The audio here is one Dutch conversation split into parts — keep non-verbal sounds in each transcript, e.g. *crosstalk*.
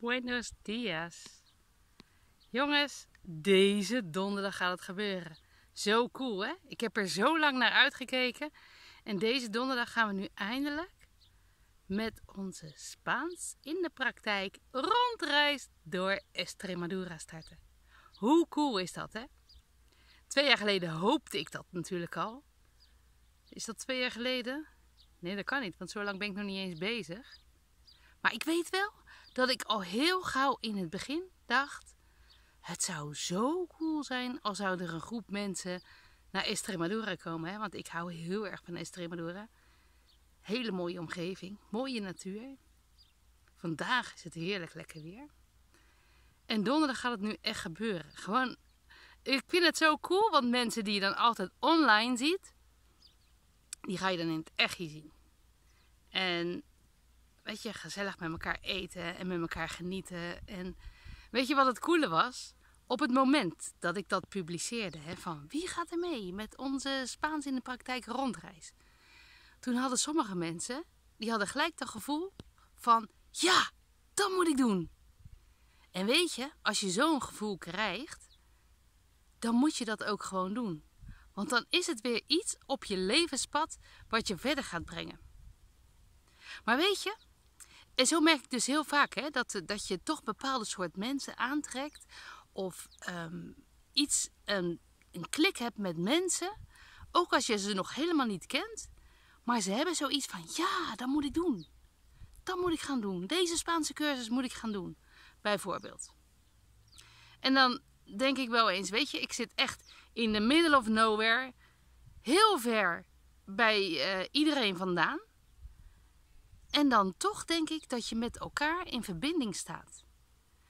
Buenos dias. Jongens, deze donderdag gaat het gebeuren. Zo cool, hè? Ik heb er zo lang naar uitgekeken. En deze donderdag gaan we nu eindelijk met onze Spaans in de praktijk rondreis door Extremadura starten. Hoe cool is dat, hè? Twee jaar geleden hoopte ik dat natuurlijk al. Is dat twee jaar geleden? Nee, dat kan niet, want zo lang ben ik nog niet eens bezig. Maar ik weet wel dat ik al heel gauw in het begin dacht: het zou zo cool zijn als zou er een groep mensen naar Extremadura komen. Hè? Want ik hou heel erg van Extremadura. Hele mooie omgeving, mooie natuur. Vandaag is het heerlijk lekker weer. En donderdag gaat het nu echt gebeuren. Gewoon, ik vind het zo cool, want mensen die je dan altijd online ziet, die ga je dan in het echt zien. En weet je, gezellig met elkaar eten en met elkaar genieten. En weet je wat het coole was? Op het moment dat ik dat publiceerde, hè, van wie gaat er mee met onze Spaans in de praktijk rondreis? Toen hadden sommige mensen, die hadden gelijk dat gevoel van, ja, dat moet ik doen. En weet je, als je zo'n gevoel krijgt, dan moet je dat ook gewoon doen. Want dan is het weer iets op je levenspad wat je verder gaat brengen. Maar weet je, en zo merk ik dus heel vaak hè, dat, dat je toch bepaalde soort mensen aantrekt. Of um, iets, een, een klik hebt met mensen. Ook als je ze nog helemaal niet kent. Maar ze hebben zoiets van, ja, dat moet ik doen. Dat moet ik gaan doen. Deze Spaanse cursus moet ik gaan doen. Bijvoorbeeld. En dan denk ik wel eens, weet je, ik zit echt in the middle of nowhere. Heel ver bij uh, iedereen vandaan. En dan toch denk ik dat je met elkaar in verbinding staat.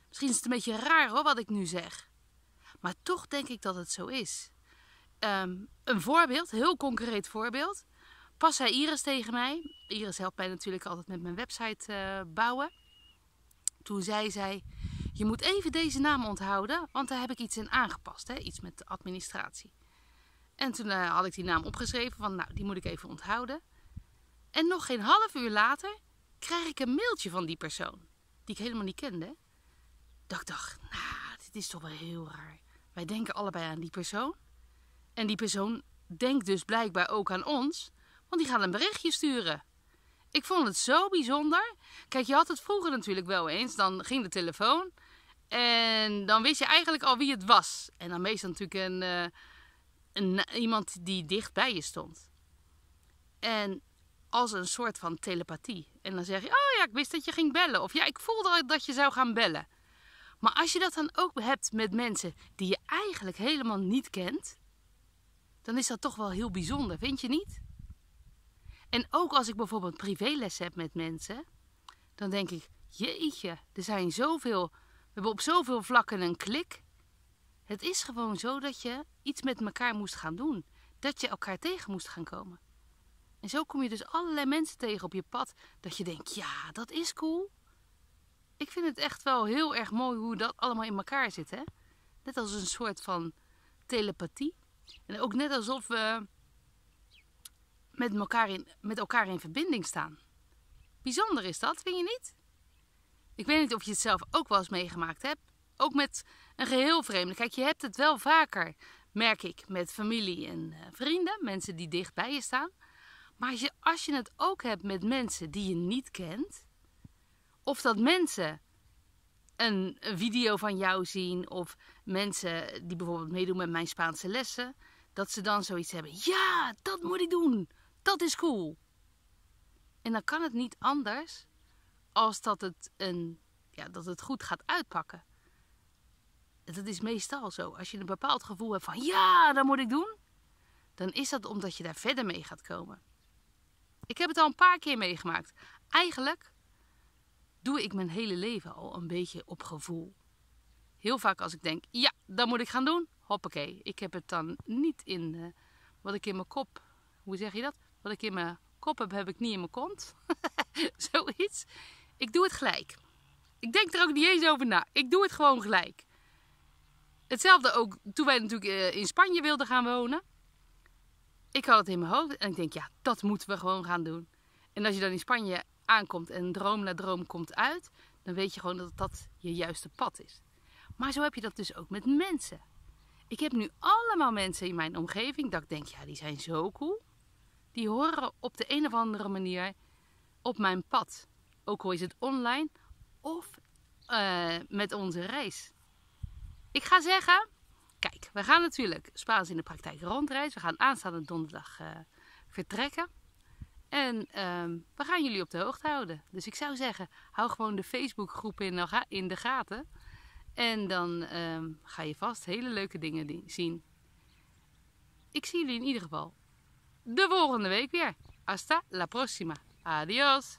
Misschien is het een beetje raar hoor, wat ik nu zeg. Maar toch denk ik dat het zo is. Um, een voorbeeld, heel concreet voorbeeld. Pas zei Iris tegen mij. Iris helpt mij natuurlijk altijd met mijn website uh, bouwen. Toen zei zij: Je moet even deze naam onthouden, want daar heb ik iets in aangepast. Hè? Iets met de administratie. En toen uh, had ik die naam opgeschreven van, nou, die moet ik even onthouden. En nog geen half uur later krijg ik een mailtje van die persoon, die ik helemaal niet kende. Dat ik dacht, nou, dit is toch wel heel raar. Wij denken allebei aan die persoon. En die persoon denkt dus blijkbaar ook aan ons, want die gaat een berichtje sturen. Ik vond het zo bijzonder. Kijk, je had het vroeger natuurlijk wel eens. Dan ging de telefoon en dan wist je eigenlijk al wie het was. En dan meestal natuurlijk een, uh, een, iemand die dicht bij je stond. En als een soort van telepathie. En dan zeg je, oh ja, ik wist dat je ging bellen. Of ja, ik voelde dat je zou gaan bellen. Maar als je dat dan ook hebt met mensen die je eigenlijk helemaal niet kent, dan is dat toch wel heel bijzonder, vind je niet? En ook als ik bijvoorbeeld privéles heb met mensen, dan denk ik, jeetje, er zijn zoveel, we hebben op zoveel vlakken een klik. Het is gewoon zo dat je iets met elkaar moest gaan doen. Dat je elkaar tegen moest gaan komen. En zo kom je dus allerlei mensen tegen op je pad dat je denkt, ja, dat is cool. Ik vind het echt wel heel erg mooi hoe dat allemaal in elkaar zit, hè? Net als een soort van telepathie. En ook net alsof we met elkaar in, met elkaar in verbinding staan. Bijzonder is dat, vind je niet? Ik weet niet of je het zelf ook wel eens meegemaakt hebt. Ook met een geheel vreemde. Kijk, je hebt het wel vaker, merk ik, met familie en uh, vrienden. Mensen die dicht bij je staan. Maar als je, het ook hebt met mensen die je niet kent, of dat mensen een, een, video van jou zien, of mensen die bijvoorbeeld meedoen met mijn Spaanse lessen, dat ze dan zoiets hebben: ja, dat moet ik doen, dat is cool. En dan kan het niet anders als dat het, een, ja, dat het goed gaat uitpakken. Dat is meestal zo. Als je een bepaald gevoel hebt van ja, dat moet ik doen, dan is dat omdat je daar verder mee gaat komen. Ik heb het al een paar keer meegemaakt. Eigenlijk doe ik mijn hele leven al een beetje op gevoel. Heel vaak als ik denk, ja, dat moet ik gaan doen. Hoppakee, ik heb het dan niet in uh, wat ik in mijn kop, hoe zeg je dat? Wat ik in mijn kop heb, heb ik niet in mijn kont. *laughs* Zoiets. Ik doe het gelijk. Ik denk er ook niet eens over na. Ik doe het gewoon gelijk. Hetzelfde ook toen wij natuurlijk uh, in Spanje wilden gaan wonen ik had het in mijn hoofd en ik denk, ja, dat moeten we gewoon gaan doen. En als je dan in Spanje aankomt en droom na droom komt uit, dan weet je gewoon dat dat je juiste pad is. Maar zo heb je dat dus ook met mensen. Ik heb nu allemaal mensen in mijn omgeving dat ik denk, ja, die zijn zo cool. Die horen op de een of andere manier op mijn pad. Ook al is het online of uh, met onze reis. Ik ga zeggen, kijk, we gaan natuurlijk Spaans in de praktijk rondreizen. We gaan aanstaande donderdag uh, vertrekken. En um, we gaan jullie op de hoogte houden. Dus ik zou zeggen, hou gewoon de Facebookgroep in, in de gaten. En dan um, ga je vast hele leuke dingen zien. Ik zie jullie in ieder geval de volgende week weer. Hasta la próxima. Adiós.